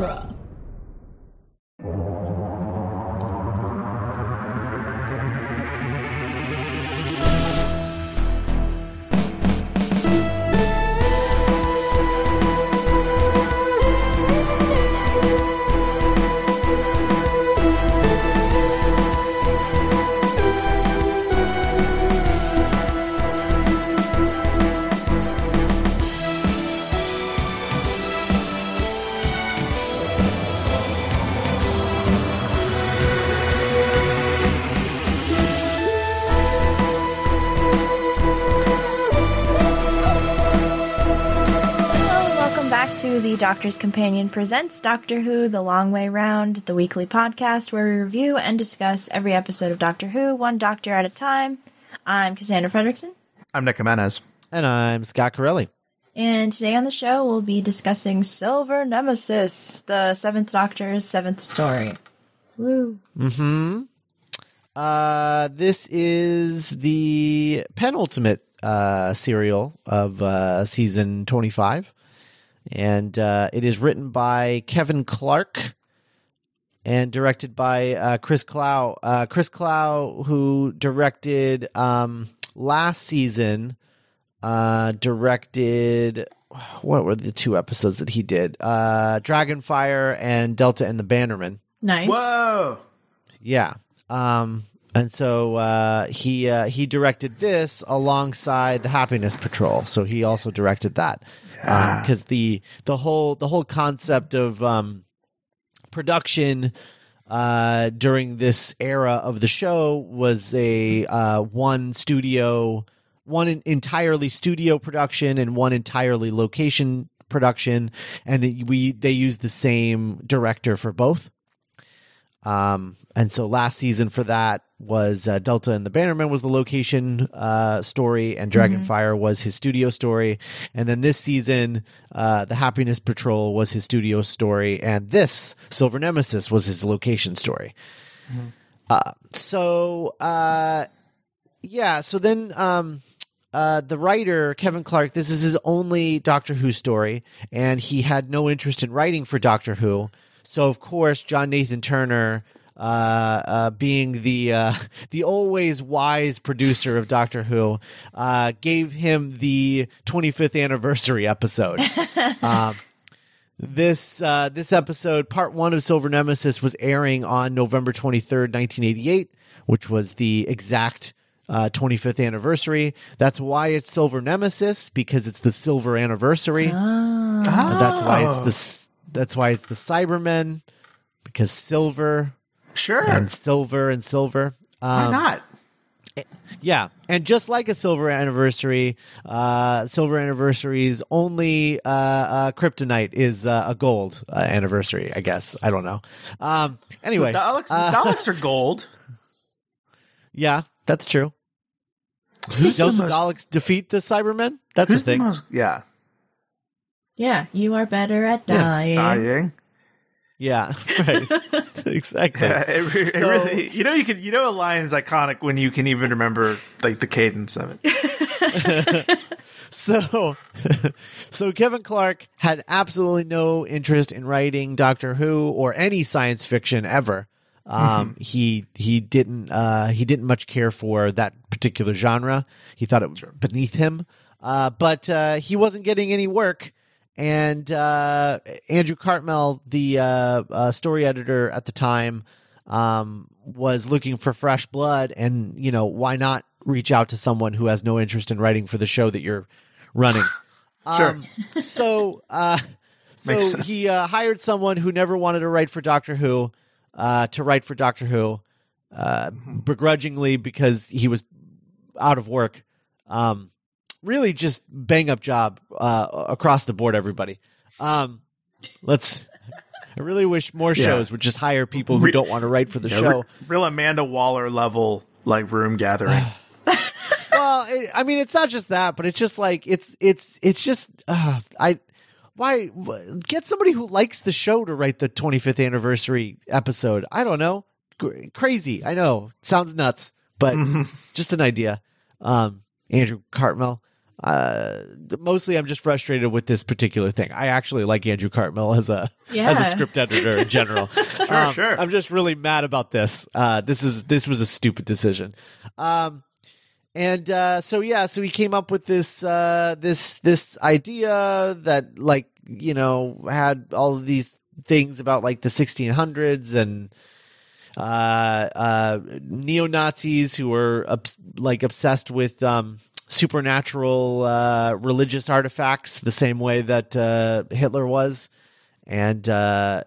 genre. Doctor's Companion Presents Doctor Who The Long Way Round, the weekly podcast where we review and discuss every episode of Doctor Who, one doctor at a time. I'm Cassandra Fredrickson, I'm Nick Jimenez. And I'm Scott Corelli. and today on the show we'll be discussing Silver Nemesis, the seventh Doctor's seventh story. Woo. Uh, this is the penultimate uh, serial of uh, season 25. And uh, it is written by Kevin Clarke and directed by uh, Chris Clough. Uh, Chris Clough, who directed um, last season, uh, directed. What were the two episodes that he did? Uh, Dragonfire and Delta and the Bannermen. Nice. Whoa! Yeah. Um and so uh he uh he directed this alongside the Happiness Patrol. So he also directed that. Um cuz the the whole the whole concept of um production uh during this era of the show was a uh one studio one entirely studio production and one entirely location production and it- we they used the same director for both um, and so last season for that was uh, Delta and the Bannermen was the location uh, story, and Dragonfire was his studio story. And then this season, uh, the Happiness Patrol was his studio story, and this Silver Nemesis was his location story. Uh, so uh, yeah, so then um, uh, the writer Kevin Clarke, this is his only Doctor Who story, and he had no interest in writing for Doctor Who. So of course, John Nathan Turner, uh, uh, being the uh, the always wise producer of Doctor Who, uh, gave him the 25th anniversary episode. um, this uh, this episode, part one of Silver Nemesis, was airing on November 23rd, 1988, which was the exact uh, 25th anniversary. That's why it's Silver Nemesis because it's the silver anniversary. And that's why it's the that's why it's the Cybermen because silver Sure. and silver and silver. Why Um, not? yeah, and just like a silver anniversary, uh, silver anniversary's only uh, uh, kryptonite is uh, a gold uh, anniversary. I guess I don't know. Um, anyway, The Daleks, uh, the Daleks are gold. yeah, that's true. Who's Don't the the most- Daleks defeat the Cybermen? That's Who's the thing. the most? Yeah. Yeah, you are better at dying. Dying. Yeah, right. exactly. Yeah, it, re- it So- really. You know, you can. You know, a line is iconic when you can even remember like the cadence of it. So, so Kevin Clarke had absolutely no interest in writing Doctor Who or any science fiction ever. Um, he he didn't uh, he didn't much care for that particular genre. He thought it was beneath him. Uh, but uh, he wasn't getting any work, and uh, Andrew Cartmel, the uh, uh, story editor at the time, um, was looking for fresh blood. And you know, why not reach out to someone who has no interest in writing for the show that you're running? Sure. Um, so, uh, so he uh, hired someone who never wanted to write for Doctor Who uh, to write for Doctor Who, uh, Mm-hmm. begrudgingly because he was out of work. Um, really, just bang up job uh, across the board. Everybody, um, let's. I really wish more Yeah. shows would just hire people who Re- don't want to write for the Yeah, show. re- real Amanda Waller level like room gathering. well, it, I mean, it's not just that, but it's just like it's it's it's just uh, I why get somebody who likes the show to write the 25th anniversary episode. I don't know, Cr- crazy. I know, sounds nuts, but just an idea. Um, Andrew Cartmel. Uh, mostly I'm just frustrated with this particular thing. I actually like Andrew Cartmel as a as a script editor in general. sure, sure. I'm just really mad about this. Uh, this is this was a stupid decision. Um, and uh, so yeah, so he came up with this uh, this this idea that like you know had all of these things about like the 1600s and uh, uh, neo Nazis who were obs- like obsessed with um, supernatural uh, religious artifacts, the same way that uh, Hitler was. And uh,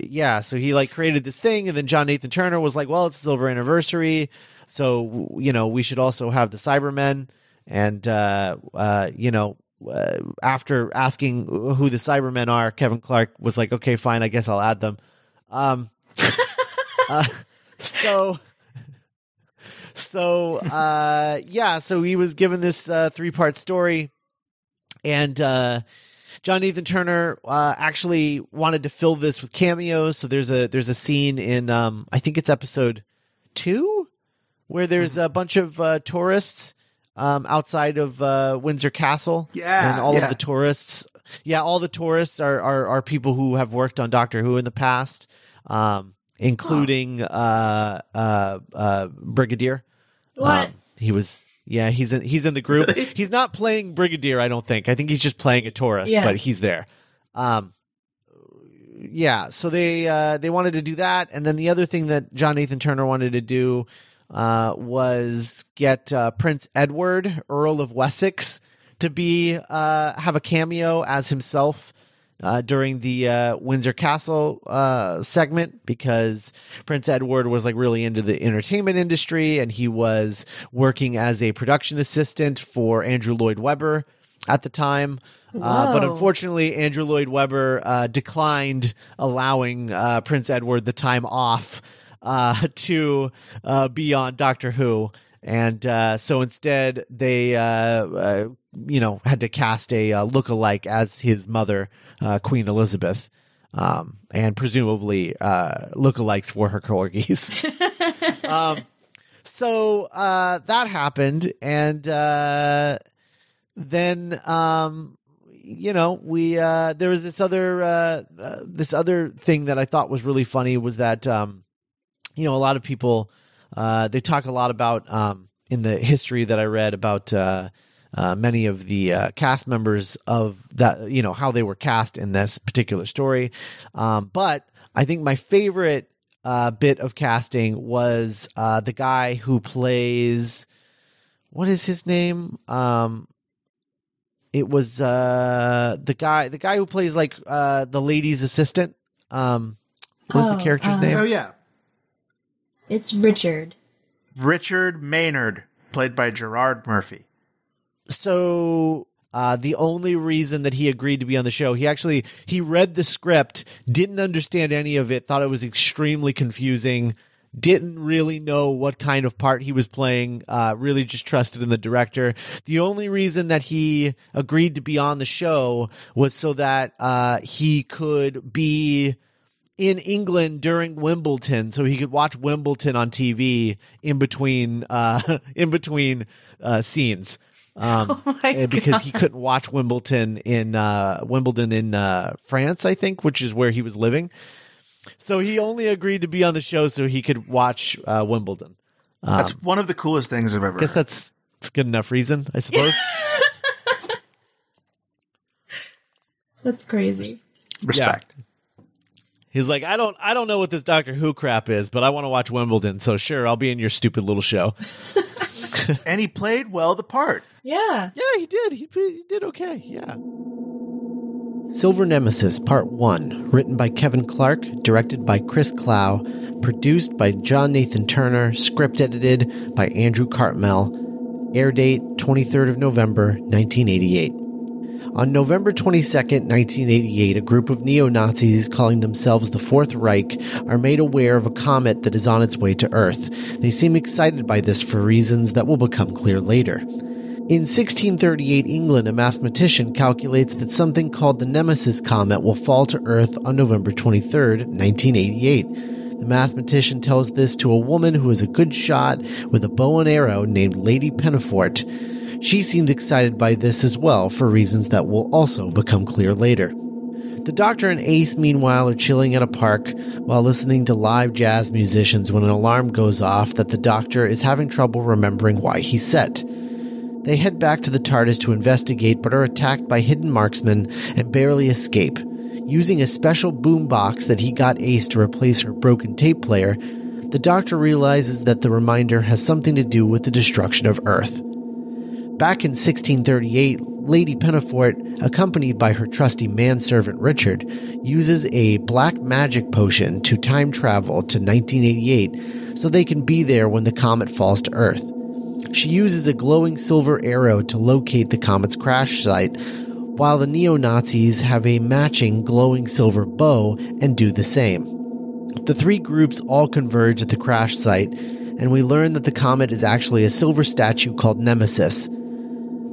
yeah, so he like created this thing, and then John Nathan Turner was like, "Well, it's a silver anniversary, so you know we should also have the Cybermen." And uh, uh, you know, uh, after asking who the Cybermen are, Kevin Clarke was like, "Okay, fine, I guess I'll add them." Um, so so uh yeah so he was given this uh three part story and uh John Nathan Turner uh, actually wanted to fill this with cameos. So there's a there's a scene in um, I think it's episode two where there's a bunch of uh, tourists um, outside of uh, Windsor Castle. Yeah, and all yeah. of the tourists. Yeah, all the tourists are, are are people who have worked on Doctor Who in the past, um, including uh, uh, uh, Brigadier. What? Um, he was. Yeah, he's in. He's in the group. Really? He's not playing Brigadier. I don't think. I think he's just playing a tourist. Yeah. But he's there. Um, yeah. So they uh, they wanted to do that, and then the other thing that John Nathan Turner wanted to do uh, was get uh, Prince Edward, Earl of Wessex, to be uh, have a cameo as himself uh, during the uh, Windsor Castle uh, segment because Prince Edward was like really into the entertainment industry and he was working as a production assistant for Andrew Lloyd Webber at the time. Uh, but unfortunately, Andrew Lloyd Webber uh, declined allowing uh, Prince Edward the time off uh, to uh, be on Doctor Who. And uh, so instead, they, uh, uh, you know, had to cast a uh, look-alike as his mother, uh, Queen Elizabeth, um, and presumably uh, look-alikes for her corgis. um, so uh, that happened, and uh, then um, you know we uh, there was this other uh, uh, this other thing that I thought was really funny was that um, you know a lot of people uh, they talk a lot about um, in the history that I read about uh, uh, many of the uh, cast members of that you know how they were cast in this particular story, um, but I think my favorite uh, bit of casting was uh, the guy who plays what is his name? Um, it was uh, the guy the guy who plays like uh, the lady's assistant. Um, what's Oh, the character's um, name? Oh yeah, It's Richard. Richard Maynarde, played by Gerard Murphy. so uh, the only reason that he agreed to be on the show, he actually he read the script, didn't understand any of it, thought it was extremely confusing, didn't really know what kind of part he was playing, uh, really just trusted in the director. The only reason that he agreed to be on the show was so that uh, he could be in England during Wimbledon, so he could watch Wimbledon on TV in between uh, in between uh, scenes. Um, Oh my and because he couldn't watch Wimbledon in uh, Wimbledon in uh, France, I think, which is where he was living. So he only agreed to be on the show so he could watch uh, Wimbledon. That's one of the coolest things I've ever. I guess heard. that's that's a good enough reason, I suppose. That's crazy. respect. He's like, I don't, I don't know what this Doctor Who crap is, but I want to watch Wimbledon. So sure, I'll be in your stupid little show. And he played well the part. Yeah. Yeah, he did. He, he did okay. Yeah. Silver Nemesis Part 1, written by Kevin Clarke, directed by Chris Clough, produced by John Nathan Turner, script edited by Andrew Cartmel, air date 23rd of November 1988. On November 22nd, 1988, a group of neo Nazis calling themselves the Fourth Reich are made aware of a comet that is on its way to Earth. They seem excited by this for reasons that will become clear later. In 1638 England, a mathematician calculates that something called the Nemesis comet will fall to Earth on November 23, 1988. The mathematician tells this to a woman who is a good shot with a bow and arrow named Lady Peinforte. She seems excited by this as well for reasons that will also become clear later. The Doctor and Ace, meanwhile, are chilling at a park while listening to live jazz musicians when an alarm goes off that the Doctor is having trouble remembering why he's set. They head back to the TARDIS to investigate, but are attacked by hidden marksmen and barely escape. Using a special boombox that he got Ace to replace her broken tape player, the Doctor realizes that the reminder has something to do with the destruction of Earth. Back in 1638, Lady Peinforte, accompanied by her trusty manservant Richard, uses a black magic potion to time travel to 1988 so they can be there when the comet falls to Earth. She uses a glowing silver arrow to locate the comet's crash site, while the neo Nazis have a matching glowing silver bow and do the same. The three groups all converge at the crash site, and we learn that the comet is actually a silver statue called Nemesis.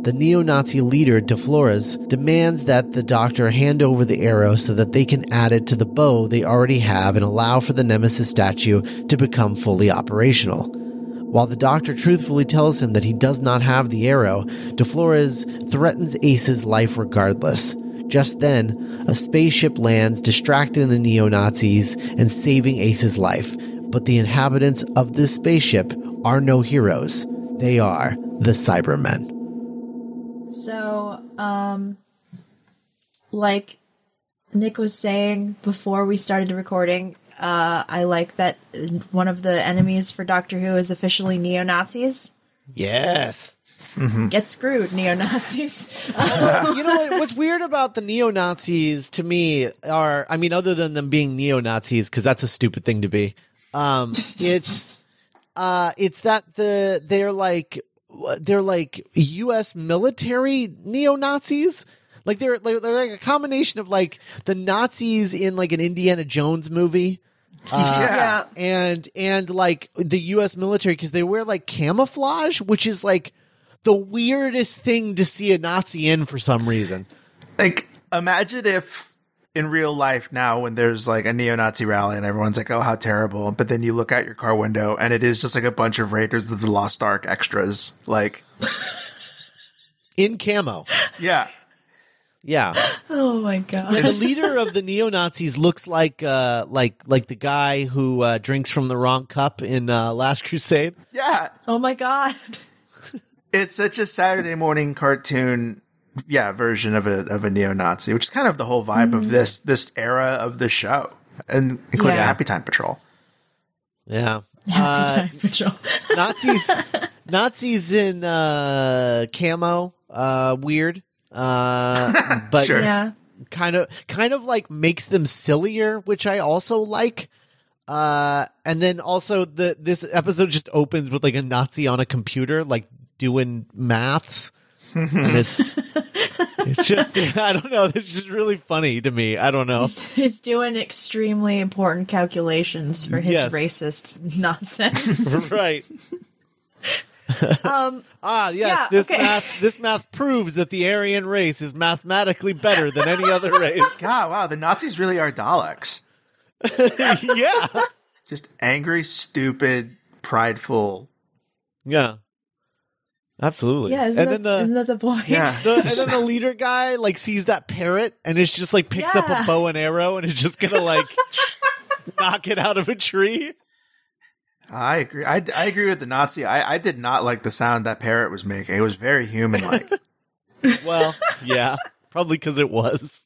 The neo Nazi leader, De Flores, demands that the doctor hand over the arrow so that they can add it to the bow they already have and allow for the Nemesis statue to become fully operational. While the doctor truthfully tells him that he does not have the arrow, De Flores threatens Ace's life regardless. Just then, a spaceship lands, distracting the neo Nazis and saving Ace's life. But the inhabitants of this spaceship are no heroes. They are the Cybermen. So, um, like Nick was saying before we started recording, uh, I like that one of the enemies for Doctor Who is officially neo Nazis. Yes. Get screwed, neo Nazis. you know what's weird about the neo Nazis to me are, I mean, other than them being neo Nazis, because that's a stupid thing to be. Um, it's, uh, it's that the they're like they're like U.S. military neo Nazis. Like they're, they're they're like a combination of like the Nazis in like an Indiana Jones movie. Uh, yeah. and and like the U.S. military because they wear like camouflage, which is like the weirdest thing to see a Nazi in for some reason. Like, imagine if in real life now, when there's like a neo-Nazi rally and everyone's like, "Oh, how terrible!" But then you look out your car window and it is just like a bunch of Raiders of the Lost Ark extras. Like, In camo, yeah, yeah. oh my god. the leader of the neo Nazis looks like uh like like the guy who uh, drinks from the wrong cup in uh, Last Crusade. yeah. Oh my god. It's such a Saturday morning cartoon, yeah, version of a of a neo-Nazi, which is kind of the whole vibe of this this era of the show, and including Yeah. Happy Time Patrol. Yeah. Happy Uh, Time Patrol. Nazis Nazis in uh camo uh weird. Uh but Sure. yeah. kind of kind of like makes them sillier, which I also like. Uh and then also the this episode just opens with like a Nazi on a computer like doing maths. And it's it's just I don't know, it's just really funny to me. I don't know. He's doing extremely important calculations for his Yes. racist nonsense. right. um, Ah, yes, Yeah, this okay. math this math proves that the Aryan race is mathematically better than any other race. God, wow, the Nazis really are Daleks. yeah. Just angry, stupid, prideful. Yeah. Absolutely. yeah, isn't, and that, then the isn't that the point? Yeah. the, and then the leader guy like sees that parrot and it's just like picks up a bow and arrow and is just gonna like knock it out of a tree. I agree. I, I agree with the Nazi. I, I did not like the sound that parrot was making. It was very human like. Well, yeah, probably because it was.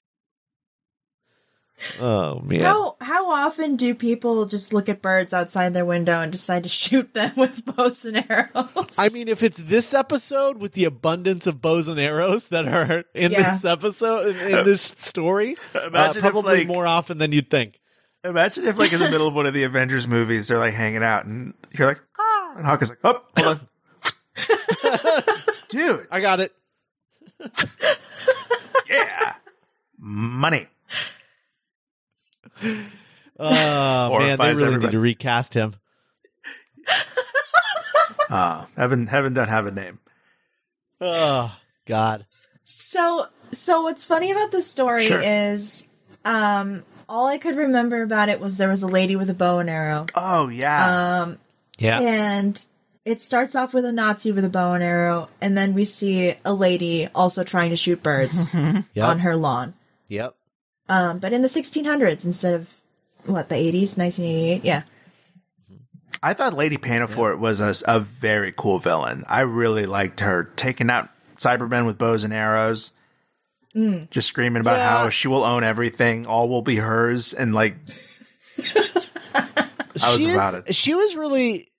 Oh man. How how often do people just look at birds outside their window and decide to shoot them with bows and arrows? I mean, if it's this episode with the abundance of bows and arrows that are in Yeah. this episode, in, in this story, uh, Imagine if, probably like- more often than you'd think. Imagine if, like, in the middle of one of the Avengers movies, they're like hanging out, and you're like, ah, and Hawkeye's like, oh, hold on, dude, I got it. yeah, money. Oh man, they Horrifies really everybody. need to recast him. Uh, heaven, heaven don't have a name. Oh God. So, so what's funny about the story Sure. is, um, all I could remember about it was there was a lady with a bow and arrow, Oh yeah, um, Yeah. and It starts off with a Nazi with a bow and arrow, and then we see a lady also trying to shoot birds Yep. on her lawn. Yep. Um, but in the 1600s instead of what the 80s, 1988. Yeah, I thought Lady Peinforte was a, a very cool villain. I really liked her taking out Cybermen with bows and arrows, just screaming about Yeah. how she will own everything, all will be hers, and like I was she about is- it. She was really,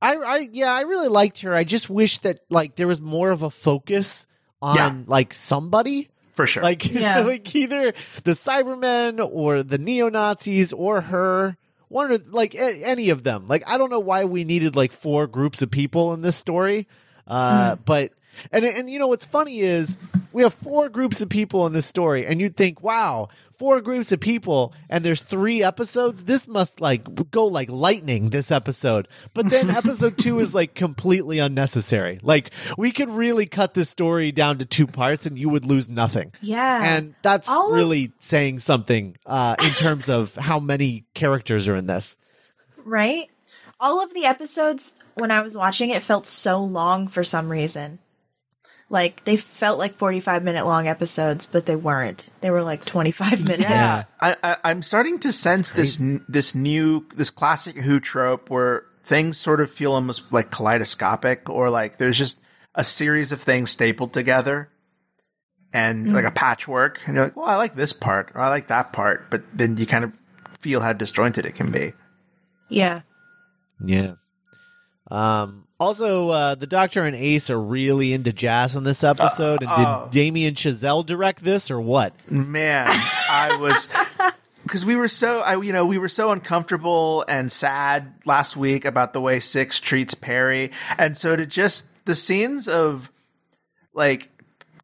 I, I, yeah, I really liked her. I just wish that like there was more of a focus on Yeah. like somebody, for sure. like Yeah. like either the Cybermen or the neo Nazis or her. One or like a- any of them. Like I don't know why we needed like four groups of people in this story, uh, but and and you know what's funny is we have four groups of people in this story, and you'd think, wow, four groups of people, and there's three episodes. This must like go like lightning. This episode, but then episode two is like completely unnecessary. Like we could really cut this story down to two parts, and you would lose nothing. yeah. And that's All of- really saying something uh, in terms of how many characters are in this. right? All of the episodes when I was watching it felt so long for some reason. Like they felt like 45 minute long episodes, but they weren't. They were like 25 minutes. Yeah. I, I, I'm starting to sense this this new this classic Who trope where things sort of feel almost like kaleidoscopic, or like there's just a series of things stapled together, and like a patchwork, and you're like, well, I like this part, or I like that part, but then you kind of feel how disjointed it can be. Yeah. Yeah. Um, also, uh, the Doctor and Ace are really into jazz in this episode. and oh. did Damien Chazelle direct this or what? Man, I was because we were so I you know we were so uncomfortable and sad last week about the way Six treats Peri, and so to just the scenes of like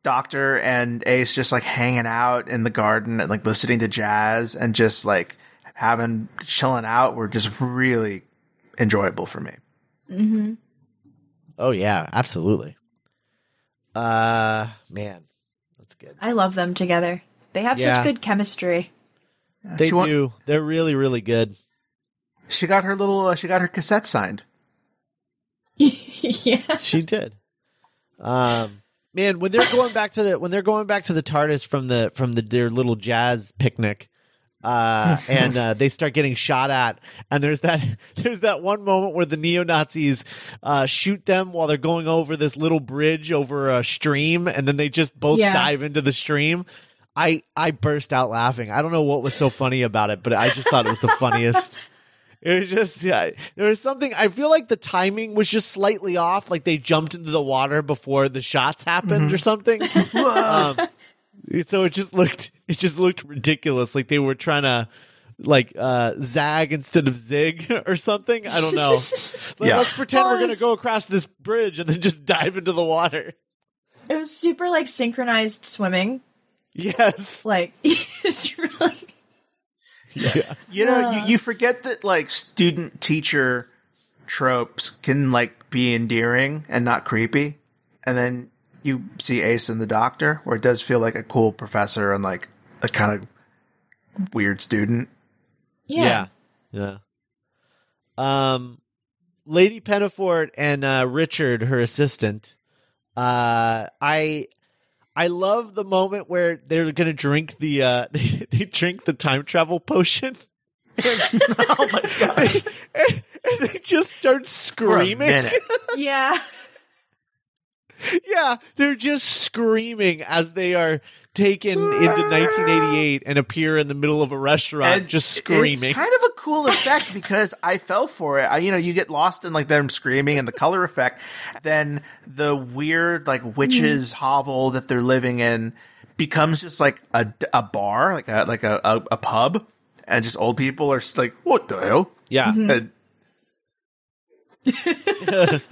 Doctor and Ace just like hanging out in the garden and like listening to jazz and just like having chilling out were just really enjoyable for me. Oh yeah, absolutely. Uh, man, that's good. I love them together. They have Yeah. such good chemistry. They she wa- do. They're really, really good. She got her little uh, she got her cassette signed. yeah. She did. Um, man, when they're going back to the when they're going back to the TARDIS from the from the their little jazz picnic, uh, and uh, they start getting shot at, and there's that there's that one moment where the neo Nazis uh, shoot them while they're going over this little bridge over a stream, and then they just both Yeah. dive into the stream. I I burst out laughing. I don't know what was so funny about it, but I just thought it was the funniest. It was just yeah. There was something. I feel like the timing was just slightly off. Like they jumped into the water before the shots happened or something. um, so it just looked. It just looked ridiculous. Like they were trying to like uh zag instead of zig or something. I don't know. Like, Yeah. Let's pretend Well, we're gonna it's- go across this bridge and then just dive into the water. It was super like synchronized swimming. Yes. Like it's really Yeah. You know, you, you forget that like student teacher tropes can like be endearing and not creepy. And then you see Ace and the Doctor, where it does feel like a cool professor and like a kind of weird student. yeah. Yeah. Um, Lady Peinforte and uh, Richard, her assistant. Uh, I I love the moment where they're gonna drink the uh, they, they drink the time travel potion. oh my god! and, and they just start For a screaming. Yeah. yeah, they're just screaming as they are taken into 1988 and appear in the middle of a restaurant, And just screaming. It's kind of a cool effect because I fell for it. I, you know, you get lost in like them screaming and the color effect. Then the weird like witches mm-hmm. hovel that they're living in becomes just like a, a bar, like a like a, a, a pub, and just old people are just like, what the hell? yeah. Mm-hmm. And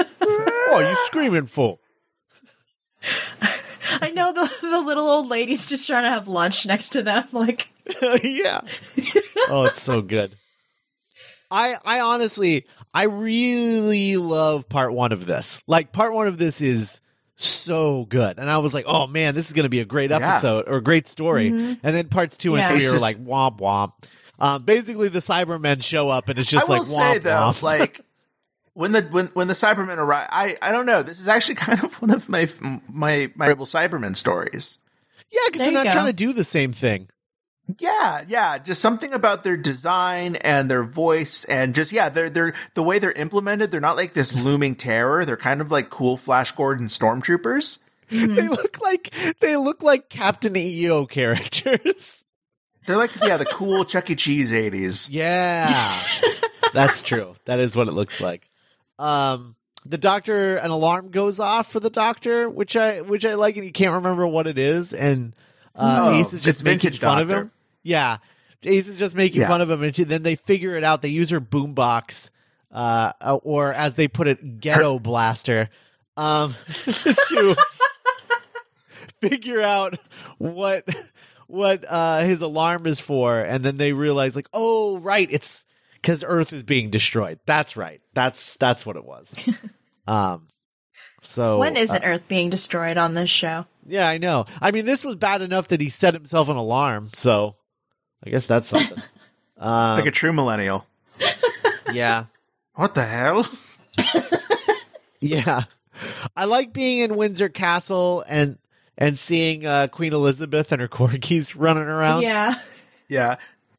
what are you screaming for? I know the the little old lady's just trying to have lunch next to them. Like yeah. oh, it's so good. I I honestly I really love part 1 of this. Like part 1 of this is so good. And I was like, "Oh man, this is going to be a great Yeah. episode or a great story." And then parts 2 and 3 It's are like womp womp. Um, basically the Cybermen show up and it's just I will like say womp though, womp. like when the when when the Cybermen arrive, I I don't know. This is actually kind of one of my my my rebel Cybermen stories. Yeah, because they're not go. trying to do the same thing. Yeah, yeah, just something about their design and their voice and just yeah, they're they're the way they're implemented. They're not like this looming terror. They're kind of like cool Flash Gordon stormtroopers. Mm-hmm. They look like they look like Captain EO characters. They're like yeah, the cool Chuck E. Cheese eighties. Yeah, that's true. That is what it looks like. Um, the doctor, an alarm goes off for the doctor, which I which I like, and he can't remember what it is, and uh, Oh, Ace is just making fun of him. Yeah, Ace is just making Yeah. fun of him, and she- then they figure it out. They use her boombox, uh, uh, or as they put it, ghetto blaster, um, to figure out what what uh his alarm is for and then they realize like oh right it's because earth is being destroyed that's right that's that's what it was um so when isn't uh, Earth being destroyed on this show? yeah i know i mean this was bad enough that he set himself an alarm so i guess that's something um, Like a true millennial. yeah What the hell? yeah i like being in windsor castle and and seeing uh queen elizabeth and her corgis running around Yeah. Yeah.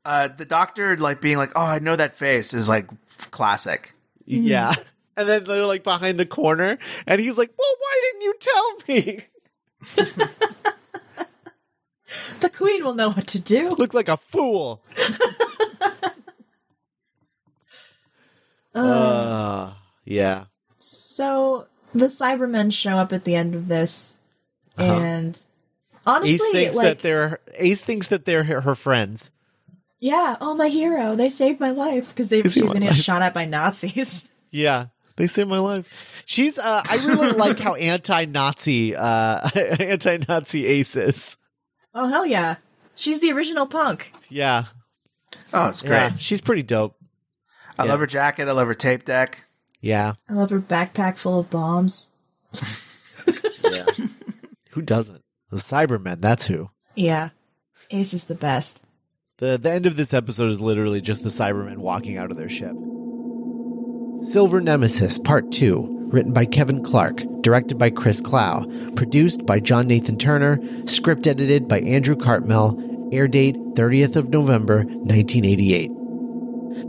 Uh, the doctor like being like, "Oh, I know that face," is like classic. Yeah. And then they're like behind the corner, and he's like, Well, why didn't you tell me? The Queen will know what to do. Look like a fool. uh, yeah. So the Cybermen show up at the end of this, Uh-huh. and Ace honestly, thinks like, that they're Ace thinks that they're her, her friends. Yeah, oh my hero, they saved my life because they she was gonna get shot at by Nazis. Yeah. They saved my life. She's uh I really like how anti Nazi uh anti Nazi Ace is. oh hell yeah, she's the original punk. Yeah. Oh, it's great. Yeah. She's pretty dope. I Yeah. love her jacket. I love her tape deck. Yeah. I love her backpack full of bombs. Yeah. who doesn't? The Cybermen, that's who. Yeah, Ace is the best. The the end of this episode is literally just the Cybermen walking out of their ship. Silver Nemesis Part 2, written by Kevin Clarke, directed by Chris Clough, produced by John Nathan Turner, script edited by Andrew Cartmel, air date 30th of November 1988.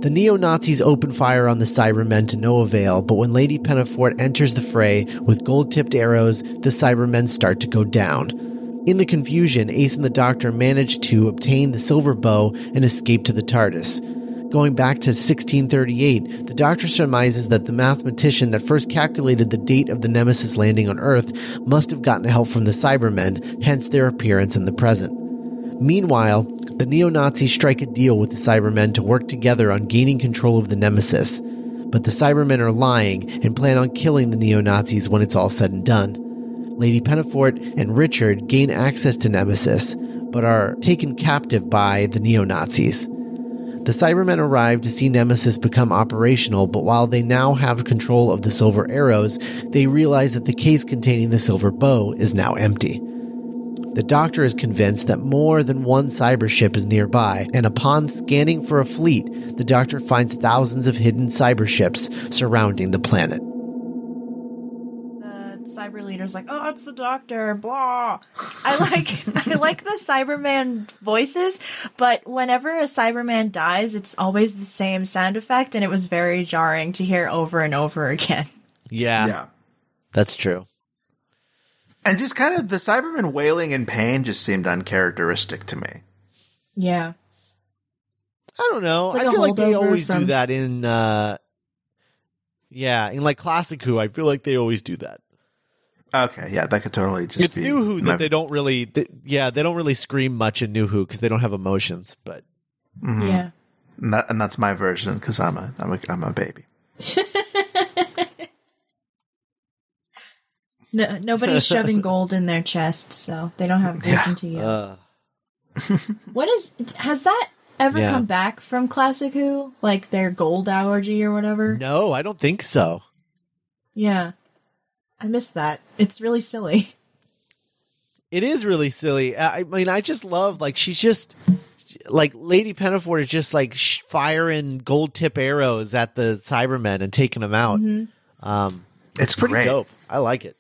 The neo Nazis open fire on the Cybermen to no avail, but when Lady Peinforte enters the fray with gold tipped arrows, the Cybermen start to go down. In the confusion, Ace and the Doctor manage to obtain the silver bow and escape to the TARDIS. Going back to 1638, the Doctor surmises that the mathematician that first calculated the date of the Nemesis landing on Earth must have gotten help from the Cybermen, hence their appearance in the present. Meanwhile, the neo Nazis strike a deal with the Cybermen to work together on gaining control of the Nemesis. But the Cybermen are lying and plan on killing the neo Nazis when it's all said and done. Lady Peinforte and Richard gain access to Nemesis, but are taken captive by the neo Nazis. The Cybermen arrive to see Nemesis become operational, but while they now have control of the silver arrows, they realize that the case containing the silver bow is now empty. The doctor is convinced that more than one cyber ship is nearby, and upon scanning for a fleet, the doctor finds thousands of hidden cyber ships surrounding the planet. The cyber leader's like, "Oh, it's the doctor." Blah. I like I like the Cyberman voices, but whenever a Cyberman dies, it's always the same sound effect, and it was very jarring to hear over and over again. Yeah, yeah. that's true. And just kind of the Cyberman wailing in pain just seemed uncharacteristic to me. Yeah, I don't know. It's like I a feel like they holdover always do that in, uh, yeah, in like Classic Who. I feel like they always do that. Okay, yeah, that could totally just be. it's be New Who my- that they don't really, th- yeah, they don't really scream much in New Who because they don't have emotions. But Mhm. yeah. and, that, and that's my version because I'm a, I'm a I'm a baby. No, nobody's shoving gold in their chest, so they don't have reason to you. uh, What is has that ever Yeah. come back from Classic Who? Like their gold allergy or whatever? no, I don't think so. Yeah. I miss that. It's really silly. It is really silly. I I mean, I just love like she's just like Lady Peinforte is just like firing gold tip arrows at the Cybermen and taking them out. Um, It's pretty great. dope. I like it.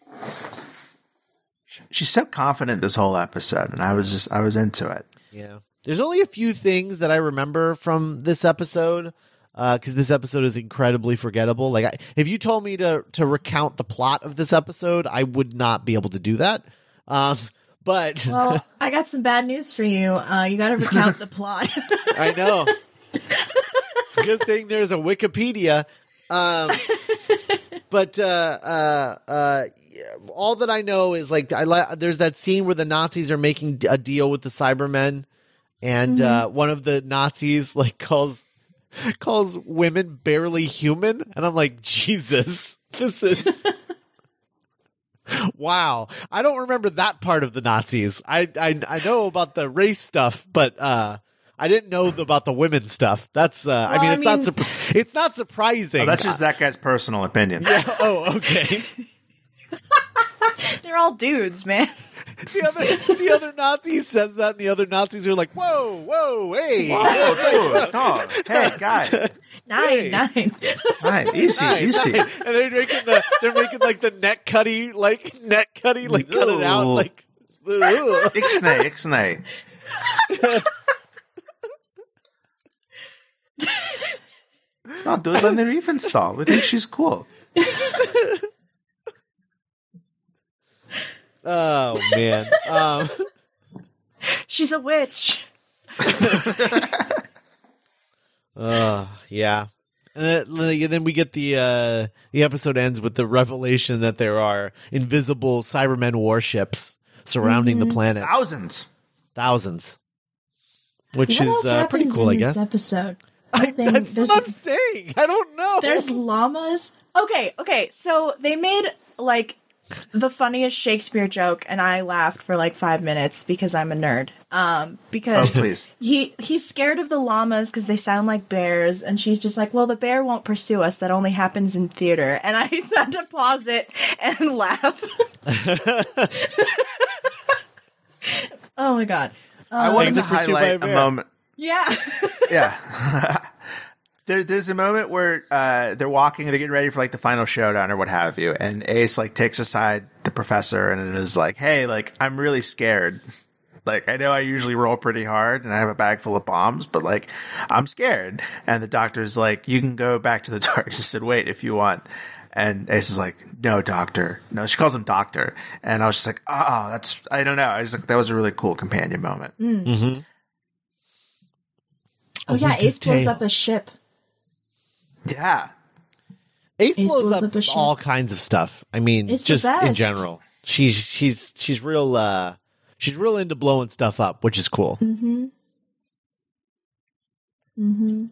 She's so confident this whole episode, and I was just I was into it. Yeah. There's only a few things that I remember from this episode because this episode is incredibly forgettable. Like, I, if you told me to to recount the plot of this episode, I would not be able to do that. Um, but Well, I got some bad news for you. Uh, you got to recount the plot. I know. Good thing there's a Wikipedia. Um, but uh, uh, uh, all that I know is like I li- there's that scene where the Nazis are making a deal with the Cybermen, and uh, one of the Nazis like calls calls women barely human, and I'm like Jesus, this is. Wow, I don't remember that part of the Nazis. I I, I know about the race stuff, but uh, I didn't know about the women stuff. That's uh, I Well, mean, I it's not mean- surp- it's not surprising. Oh, that's just that guy's personal opinion. yeah. oh, okay. They're all dudes, man. the other the other Nazi says that, and the other Nazis are like, "Whoa, whoa, hey, Oh, dude, no. Hey, guy. Nine, Hey. nine. Hi, easy, Nice, easy. nice. and they're making the they're making like the neck cutty, like neck cutty, like cut it out, like. ugh. Ixnay, ixnay. No, do it on the Riefenstahl. We think she's cool. Oh man. Um, She's a witch. uh, yeah. And then, like, and then we get the uh, the episode ends with the revelation that there are invisible Cybermen warships surrounding the planet, Thousands. thousands, which what is uh, pretty happens cool, I guess. this episode? I, Nothing. that's there's what I'm saying. I don't know. there's llamas. Okay, okay. So they made like the funniest Shakespeare joke, and I laughed for like five minutes because I'm a nerd. Um, because Oh, please. he he's scared of the llamas because they sound like bears, and she's just like, "Well, the bear won't pursue us. That only happens in theater." And I had to pause it and laugh. oh my god! I wanted to Exit pursued a highlight a moment. Yeah, Yeah. There, there's a moment where uh, they're walking and they're getting ready for like the final showdown or what have you, and Ace like takes aside the professor and is like, "Hey, like I'm really scared. Like I know I usually roll pretty hard and I have a bag full of bombs, but like I'm scared." And the doctor's like, "You can go back to the TARDIS and wait if you want." And Ace is like, "No, doctor. No." She calls him doctor, and I was just like, "Oh, that's I don't know." I was like, "That was a really cool companion moment." Mm. Mm-hmm. oh yeah. Ace blows tale. up a ship. Yeah. Ace, Ace blows, blows up, up all kinds of stuff. I mean, It's just in general. She's she's she's real uh she's real into blowing stuff up, which is cool. Mm-hmm. Mm-hmm.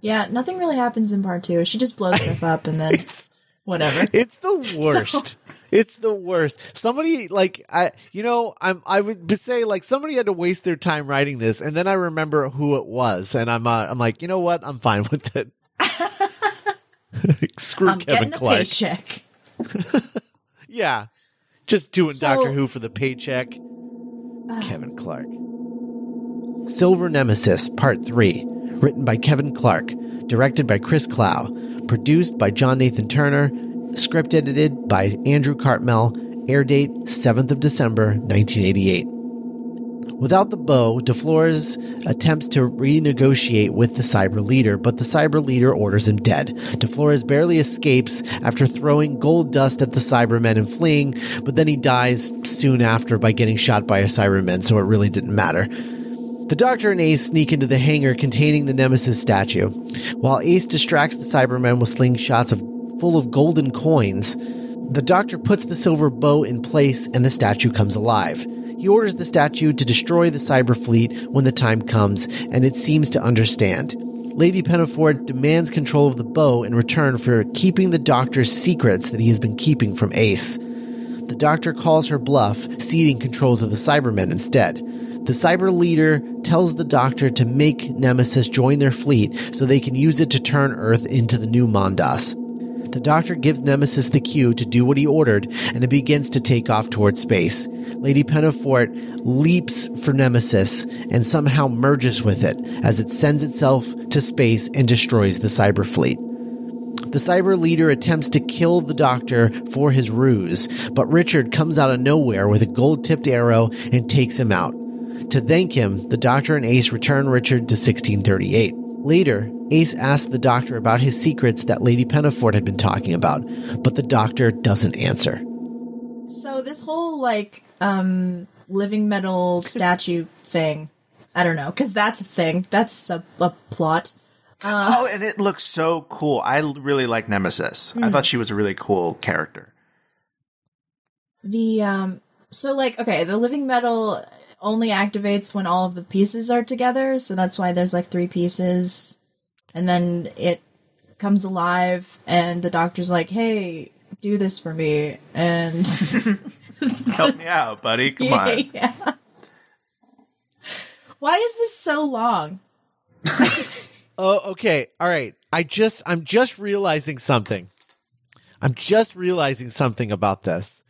Yeah, nothing really happens in part two. She just blows stuff up and then whatever. It's the worst. It's the worst. Somebody like I you know, I'm I would say like somebody had to waste their time writing this and then I remember who it was and I'm uh, I'm like, "You know what? I'm fine with it." Screw I'm Kevin getting Clark. paycheck. Yeah. Just doing So- Doctor Who for the paycheck. Uh. Kevin Clarke. Silver Nemesis, Part 3. Written by Kevin Clarke. Directed by Chris Clough. Produced by John Nathan Turner. Script edited by Andrew Cartmel. Air date 7th of December, 1988. Without the bow, DeFlores attempts to renegotiate with the cyber leader, but the cyber leader orders him dead. DeFlores barely escapes after throwing gold dust at the Cybermen and fleeing, but then he dies soon after by getting shot by a Cyberman, so it really didn't matter. The Doctor and Ace sneak into the hangar containing the Nemesis statue. While Ace distracts the Cybermen with slingshots of, full of golden coins, the Doctor puts the silver bow in place and the statue comes alive. He orders the statue to destroy the cyber fleet when the time comes, and it seems to understand. Lady Peinforte demands control of the bow in return for keeping the Doctor's secrets that he has been keeping from Ace. The Doctor calls her bluff, ceding controls of the Cybermen instead. The cyber leader tells the Doctor to make Nemesis join their fleet so they can use it to turn Earth into the new Mondas. The doctor gives Nemesis the cue to do what he ordered, and it begins to take off towards space. Lady Peinforte leaps for Nemesis and somehow merges with it as it sends itself to space and destroys the cyber fleet. The cyber leader attempts to kill the doctor for his ruse, but Richard comes out of nowhere with a gold tipped arrow and takes him out. To thank him, the doctor and Ace return Richard to 1638. Later, Ace asks the doctor about his secrets that Lady Peinforte had been talking about, but the doctor doesn't answer. So this whole like um living metal statue thing, I don't know, because that's a thing. That's a, a plot. oh, and it looks so cool. I really like Nemesis. I thought she was a really cool character. The um so like okay, the living metal only activates when all of the pieces are together, so that's why there's like three pieces. And then it comes alive and the doctor's like, "Hey, do this for me." And Help me out, buddy. Come on. yeah. Why is this so long? Oh, okay. All right. I just I'm just realizing something. I'm just realizing something about this.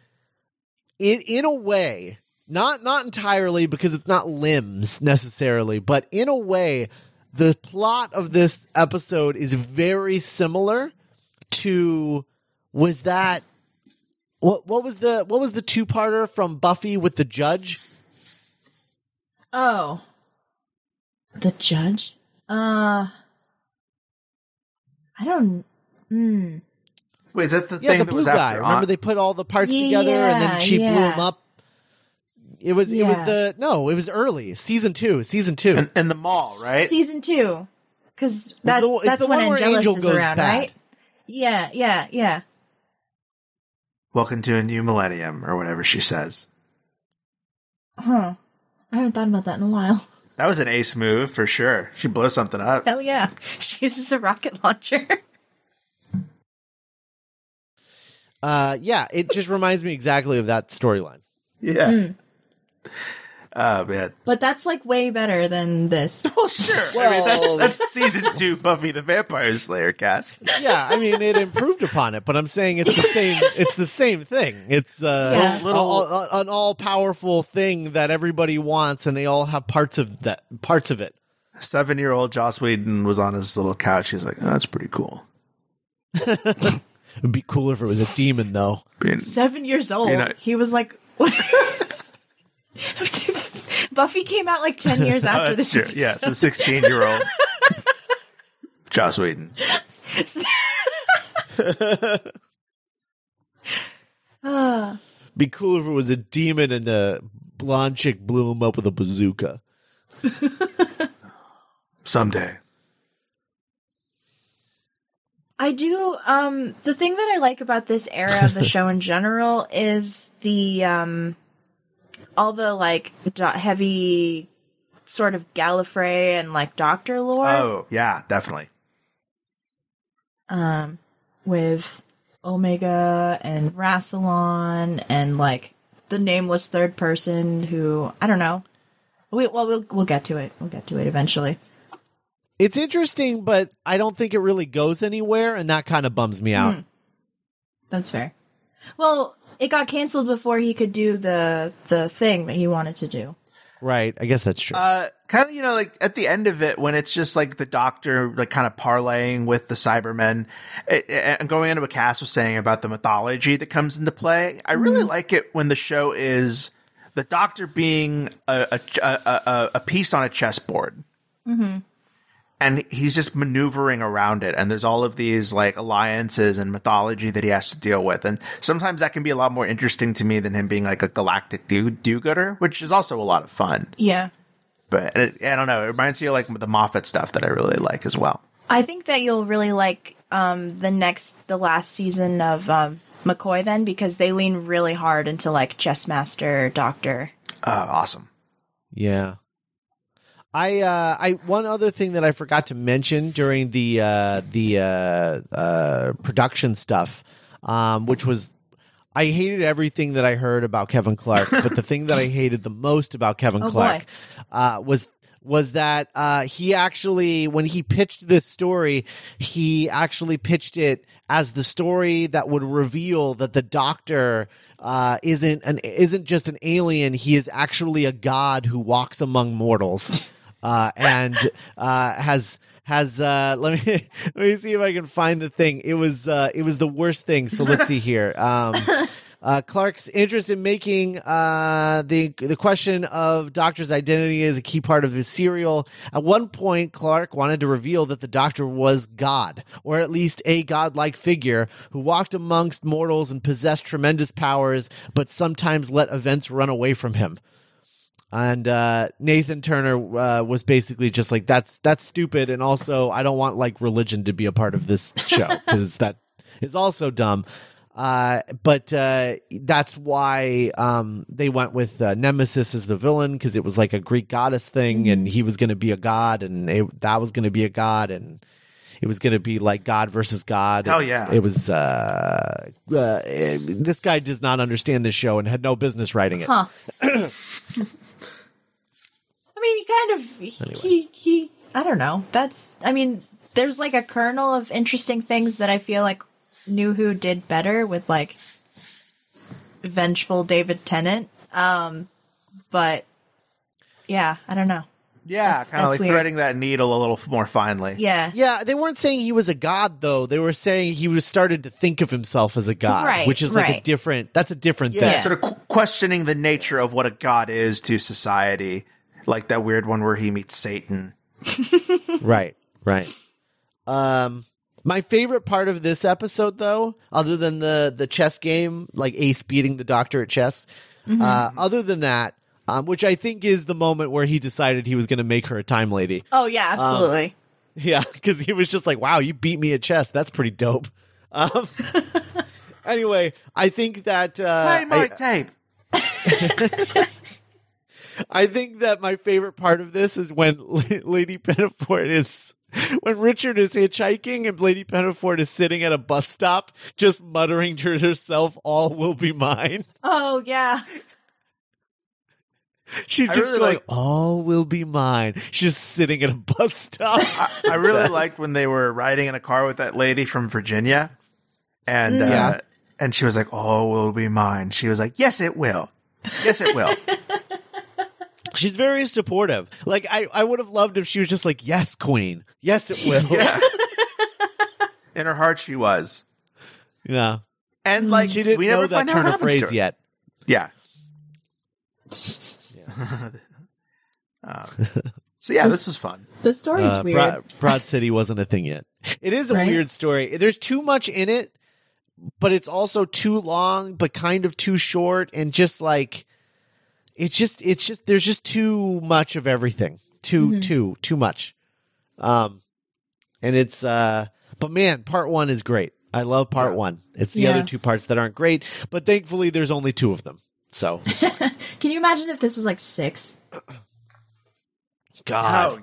In in a way, not not entirely because it's not limbs necessarily, but in a way, the plot of this episode is very similar to was that what what was the what was the two-parter from Buffy with the judge? Oh. The judge? Uh I don't mm. Wait, is that the Yeah, thing the that blue was guy. after? Remember they put all the parts together and then she blew yeah. him up. It was it was Yeah. the no, it was early season two, season two. and, in the mall, right? Season 2. Cuz that, the, that's the when one where Angelus Angel is goes around, bad. right? Yeah, yeah, yeah. Welcome to a new millennium, or whatever she says. Huh. I haven't thought about that in a while. That was an ace move for sure. She blows something up. Hell yeah. She uses a rocket launcher. uh, yeah, it just reminds me exactly of that storyline. Yeah. Hmm. Oh man. But that's like way better than this. Well, sure. I mean, Well- that's, that's season two Buffy the Vampire Slayer cast. Yeah, I mean it improved upon it, but I'm saying it's the same. It's the same thing. It's uh, Yeah. a- Little- a- an all powerful thing that everybody wants, and they all have parts of that parts of it. Seven year old Joss Whedon was on his little couch. He's like, oh, "That's pretty cool." It'd be cooler if it was a demon, though. Being, Seven years old. You know- he was like Buffy came out like ten years oh, after that's this. true. Yeah, so sixteen year old Joss Whedon. Be cool if it was a demon and the blonde chick blew him up with a bazooka. Someday. I do. Um, the thing that I like about this era of the show in general is the um, all the like do- heavy sort of Gallifrey and like Doctor lore. Oh yeah, definitely. um, with Omega and Rassilon and like the nameless third person who I don't know. We well we'll we'll get to it. We'll get to it eventually. It's interesting, but I don't think it really goes anywhere, and that kind of bums me out. That's fair. Well, it got canceled before he could do the the thing that he wanted to do. Right? I guess that's true. Uh, kind of, you know, like at the end of it, when it's just like the doctor, like kind of parlaying with the Cybermen, it, it- and going into what Cass was saying about the mythology that comes into play. I really like it when the show is the doctor being a a, a, a, a piece on a chessboard. And he's just maneuvering around it, and there's all of these like alliances and mythology that he has to deal with, and sometimes that can be a lot more interesting to me than him being like a galactic do do-gooder, which is also a lot of fun Yeah. but it, I don't know. It reminds me of like the Moffat stuff that I really like as well. I think that you'll really like um the next the last season of um McCoy then because they lean really hard into like chess master doctor. Uh, awesome. Yeah. I uh I one other thing that I forgot to mention during the uh the uh uh production stuff um which was I hated everything that I heard about Kevin Clarke, but the thing that I hated the most about Kevin Oh, Clarke uh was was that uh, he actually, when he pitched this story, he actually pitched it as the story that would reveal that the Doctor uh, isn't an isn't just an alien. He is actually a god who walks among mortals, uh, and uh, has has uh let me let me see if I can find the thing. It was uh it was the worst thing. So let's see here. Um uh, Clarke's interest in making uh, the the question of Doctor's identity is a key part of his serial. At one point, Clarke wanted to reveal that the Doctor was God, or at least a godlike figure who walked amongst mortals and possessed tremendous powers, but sometimes let events run away from him and uh, Nathan Turner uh, was basically just like that's that's stupid, and also I don't want like religion to be a part of this show because that is also dumb. Uh, but uh, that's why um, they went with uh, Nemesis as the villain because it was like a Greek goddess thing, and he was going to be a god, and it, that was going to be a god, and it was going to be like God versus God. Oh, yeah. it was. Uh, uh, this guy does not understand this show and had no business writing it. Huh. I mean, he kind of he he. I don't know. That's. I mean, there's like a kernel of interesting things that I feel like New Who did better with like vengeful David Tennant. Um, but yeah, I don't know. Yeah, kind of like weird. threading that needle a little more finely. Yeah, Yeah, they weren't saying he was a god though. They were saying he was started to think of himself as a god, Right, which is like a different. That's a different Yeah, thing. sort of qu- questioning the nature of what a god is to society, like that weird one where he meets Satan. right, right. Um, my favorite part of this episode, though, other than the the chess game, like Ace beating the Doctor at chess, uh, other than that, um, which I think is the moment where he decided he was going to make her a time lady. Oh yeah, absolutely. Yeah, because he was just like, "Wow, you beat me at chess. That's pretty dope." Um, anyway, I think that uh, hey, my I- tape. I think that my favorite part of this is when Lady Peinforte is when Richard is hitchhiking and Lady Peinforte is sitting at a bus stop just muttering to herself, "All will be mine." oh yeah. She's I just really like- "All will be mine." She's just sitting at a bus stop. I really liked when they were riding in a car with that lady from Virginia, and uh, and she was like, "All will be mine." She was like, "Yes, it will. Yes, it will." She's very supportive. Like I, I would have loved if she was just like, "Yes, Queen. Yes, it will." yeah. In her heart, she was, yeah. and like She didn't we know never that turn of phrase yet. Yeah. Um, so yeah, this was fun. The story's Uh, weird. Broad, Broad City wasn't a thing yet. It is a Right? weird story. There's too much in it, but it's also too long, but kind of too short, and just like it's just it's just there's just too much of everything. Too Mm-hmm. too too much. Um, and it's uh, but man, part one is great. I love part one. It's the Yeah. other two parts that aren't great, but thankfully there's only two of them. So Can you imagine if this was like six? God. Oh,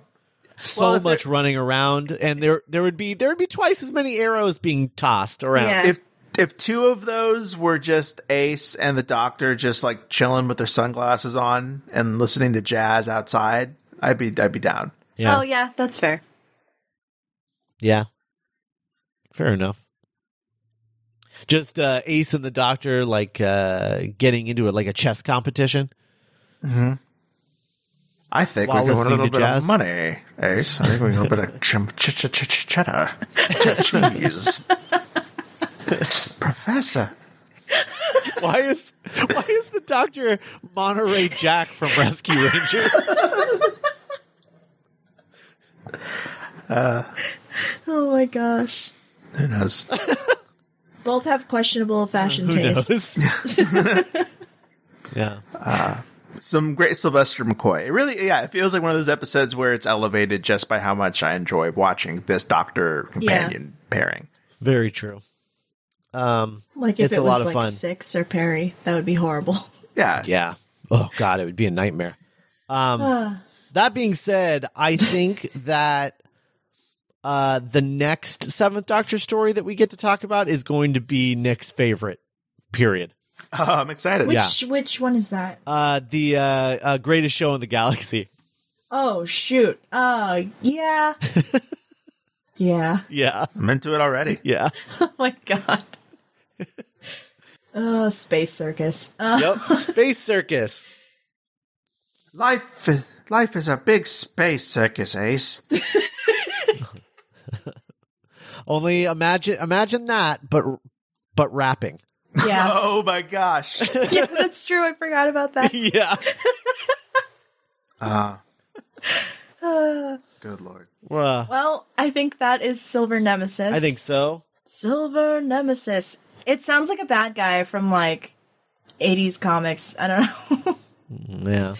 so Well, if much running around and there there would be there would be twice as many arrows being tossed around. Yeah. if if two of those were just Ace and the Doctor just like chilling with their sunglasses on and listening to jazz outside, I'd be I'd be down. Yeah. Oh yeah, that's fair. Yeah. Fair enough. Just uh Ace and the Doctor like uh getting into it like a chess competition. I think While we can win a listening little to bit jazz? of money, Ace. I think we can a little bit of ch- ch- ch- ch- ch- cheddar, ch- cheese. Professor, Why is why is the Doctor Monterey Jack from Rescue Ranger? Oh my gosh. who knows? Both have questionable fashion Who taste. knows? yeah. Uh, some great Sylvester McCoy. It really, yeah, it feels like one of those episodes where it's elevated just by how much I enjoy watching this Doctor companion pairing. Very true. Um Like if It's it a was lot of like fun. six or Peri, that would be horrible. Yeah, Yeah. Oh God, it would be a nightmare. Um, that being said, I think that uh, the next Seventh Doctor story that we get to talk about is going to be Nick's favorite. Period. Oh, I'm excited. Which Yeah. which one is that? Uh, the uh, uh, greatest show in the galaxy. Oh shoot. Oh yeah. yeah. Yeah. I'm into it already. Yeah. Oh my god. Oh, space circus. Uh, Yep. Space circus. Life, is, life is a big space circus, Ace. Only imagine imagine that, but but rapping. yeah. Oh my gosh. yeah, that's true. I forgot about that. yeah. Ah, Uh, good lord. Well, well, I think that is Silver Nemesis. I think so. Silver Nemesis. It sounds like a bad guy from like 80s comics. I don't know. Yeah.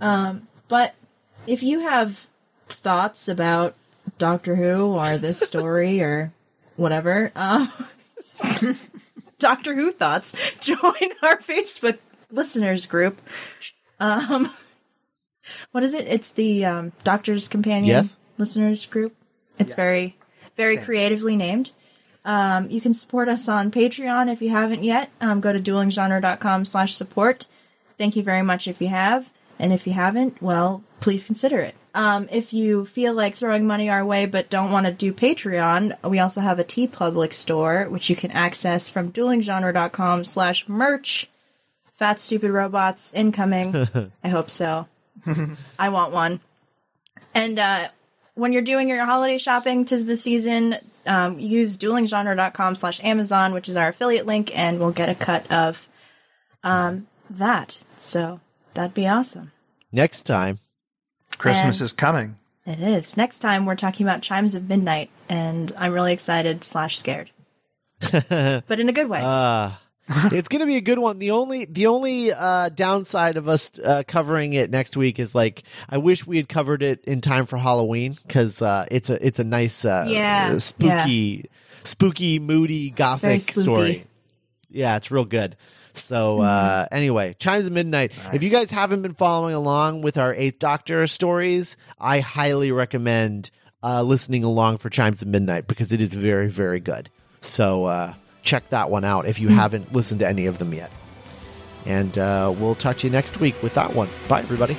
um, but if you have thoughts about Doctor Who or this story or whatever, um, Doctor Who thoughts, join our Facebook listeners group. Um, what is it? It's the um, Doctor's Companion Yes. listeners group. It's very, very Same. creatively named. Um, you can support us on Patreon if you haven't yet. Um, go to duelinggenre.com slash support. Thank you very much if you have. And if you haven't, well, please consider it. Um, if you feel like throwing money our way but don't want to do Patreon, we also have a TeePublic store, which you can access from duelinggenre.com slash merch. Fat stupid robots incoming. I hope so. I want one. And uh, when you're doing your holiday shopping, tis the season. Um, use duelinggenre.com slash Amazon, which is our affiliate link, and we'll get a cut of um, that. So that'd be awesome. Next time. Christmas And- is coming. It is. Next time we're talking about Chimes of Midnight, and I'm really excited slash scared. but in a good way. Uh it's gonna be a good one. The only the only uh, downside of us uh, covering it next week is like I wish we had covered it in time for Halloween because uh, it's a it's a nice uh, Yeah, spooky spooky moody gothic story. Yeah, it's real good. So uh, anyway, chimes of midnight. If you guys haven't been following along with our Eighth Doctor stories, I highly recommend uh, listening along for chimes of midnight because it is very very good. So uh, check that one out if you haven't listened to any of them yet. And uh, we'll talk to you next week with that one. Bye, everybody.